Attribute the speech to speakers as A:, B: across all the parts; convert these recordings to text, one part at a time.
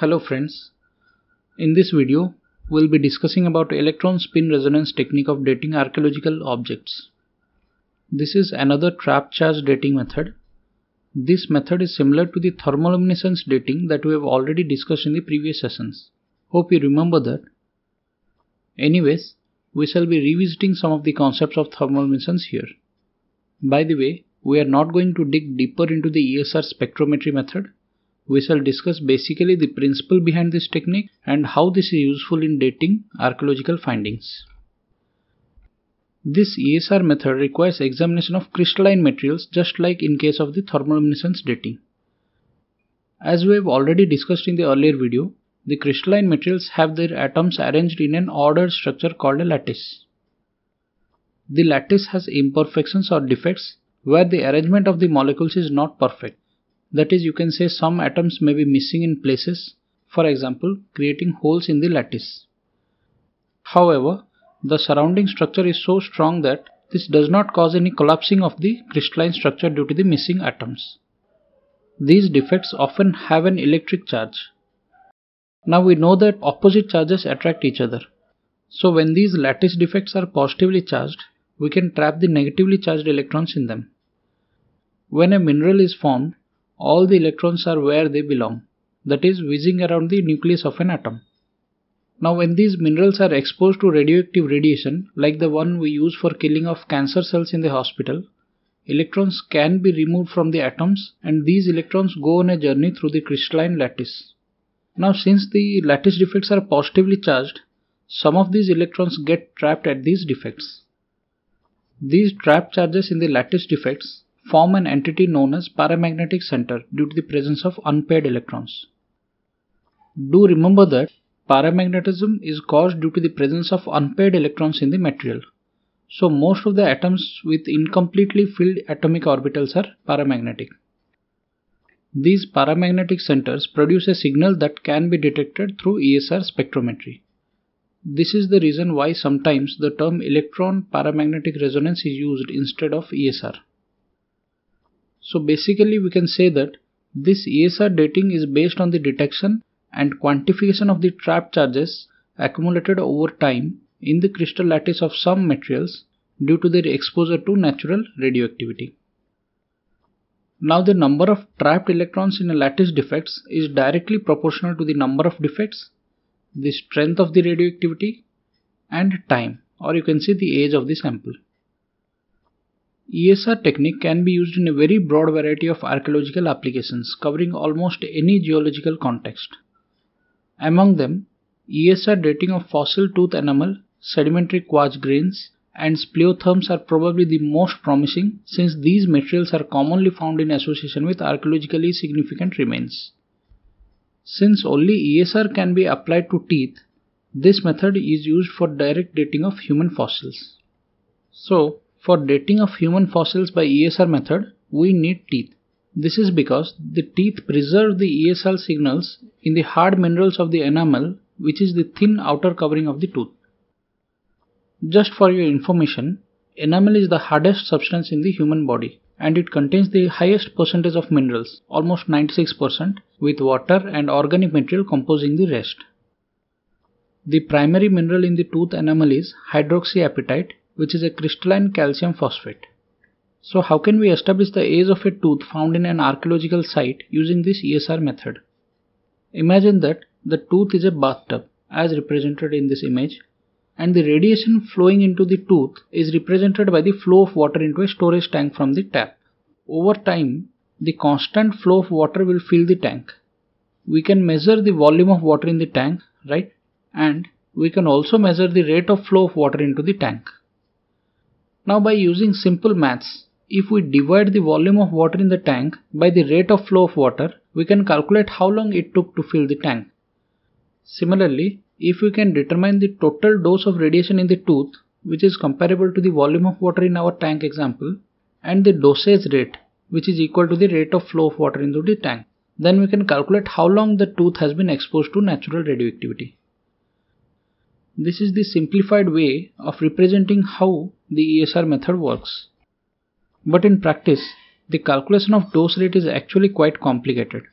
A: Hello friends. In this video, we'll be discussing about electron spin resonance technique of dating archaeological objects. This is another trap charge dating method. This method is similar to the thermoluminescence dating that we have already discussed in the previous sessions. Hope you remember that. Anyways, we shall be revisiting some of the concepts of thermoluminescence here. By the way, we are not going to dig deeper into the ESR spectrometry method. We shall discuss basically the principle behind this technique and how this is useful in dating archaeological findings. This ESR method requires examination of crystalline materials just like in case of the thermoluminescence dating. As we have already discussed in the earlier video, the crystalline materials have their atoms arranged in an ordered structure called a lattice. The lattice has imperfections or defects where the arrangement of the molecules is not perfect. That is, you can say some atoms may be missing in places, for example, creating holes in the lattice. However, the surrounding structure is so strong that this does not cause any collapsing of the crystalline structure due to the missing atoms. These defects often have an electric charge. Now we know that opposite charges attract each other. So when these lattice defects are positively charged, we can trap the negatively charged electrons in them. When a mineral is formed, all the electrons are where they belong, that is whizzing around the nucleus of an atom. Now when these minerals are exposed to radioactive radiation, like the one we use for killing of cancer cells in the hospital, electrons can be removed from the atoms and these electrons go on a journey through the crystalline lattice. Now since the lattice defects are positively charged, some of these electrons get trapped at these defects. These trapped charges in the lattice defects form an entity known as paramagnetic center due to the presence of unpaired electrons. Do remember that paramagnetism is caused due to the presence of unpaired electrons in the material. So most of the atoms with incompletely filled atomic orbitals are paramagnetic. These paramagnetic centers produce a signal that can be detected through ESR spectrometry. This is the reason why sometimes the term electron paramagnetic resonance is used instead of ESR. So basically we can say that this ESR dating is based on the detection and quantification of the trapped charges accumulated over time in the crystal lattice of some materials due to their exposure to natural radioactivity. Now the number of trapped electrons in a lattice defects is directly proportional to the number of defects the strength of the radioactivity and time or you can see the age of the sample. ESR technique can be used in a very broad variety of archaeological applications covering almost any geological context. Among them, ESR dating of fossil tooth enamel, sedimentary quartz grains, and speleothems are probably the most promising since these materials are commonly found in association with archaeologically significant remains. Since only ESR can be applied to teeth, this method is used for direct dating of human fossils. So, for dating of human fossils by ESR method, we need teeth. This is because the teeth preserve the ESR signals in the hard minerals of the enamel, which is the thin outer covering of the tooth. Just for your information, enamel is the hardest substance in the human body and it contains the highest percentage of minerals, almost 96%, with water and organic material composing the rest. The primary mineral in the tooth enamel is hydroxyapatite, which is a crystalline calcium phosphate. So how can we establish the age of a tooth found in an archaeological site using this ESR method? Imagine that the tooth is a bathtub as represented in this image and the radiation flowing into the tooth is represented by the flow of water into a storage tank from the tap. Over time, the constant flow of water will fill the tank. We can measure the volume of water in the tank, right? And we can also measure the rate of flow of water into the tank. Now by using simple maths, if we divide the volume of water in the tank by the rate of flow of water, we can calculate how long it took to fill the tank. Similarly, if we can determine the total dose of radiation in the tooth, which is comparable to the volume of water in our tank example, and the dosage rate, which is equal to the rate of flow of water into the tank, then we can calculate how long the tooth has been exposed to natural radioactivity. This is the simplified way of representing how the ESR method works. But in practice, the calculation of dose rate is actually quite complicated.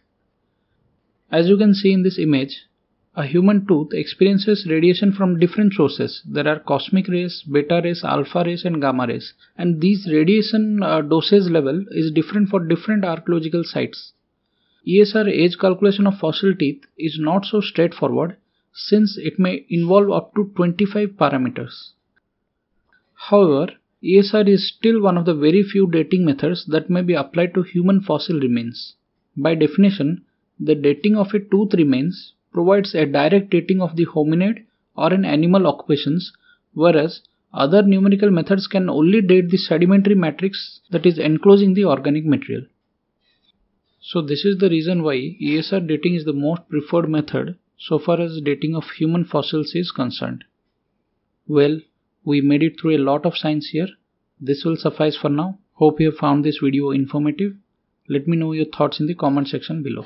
A: As you can see in this image, a human tooth experiences radiation from different sources. There are cosmic rays, beta rays, alpha rays and gamma rays. And these radiation uh, dosage level is different for different archaeological sites. ESR age calculation of fossil teeth is not so straightforward since it may involve up to 25 parameters. However, ESR is still one of the very few dating methods that may be applied to human fossil remains. By definition, the dating of a tooth remains provides a direct dating of the hominid or an animal occupations, whereas other numerical methods can only date the sedimentary matrix that is enclosing the organic material. So this is the reason why ESR dating is the most preferred method so far as dating of human fossils is concerned. Well, we made it through a lot of science here. This will suffice for now. Hope you have found this video informative. Let me know your thoughts in the comment section below.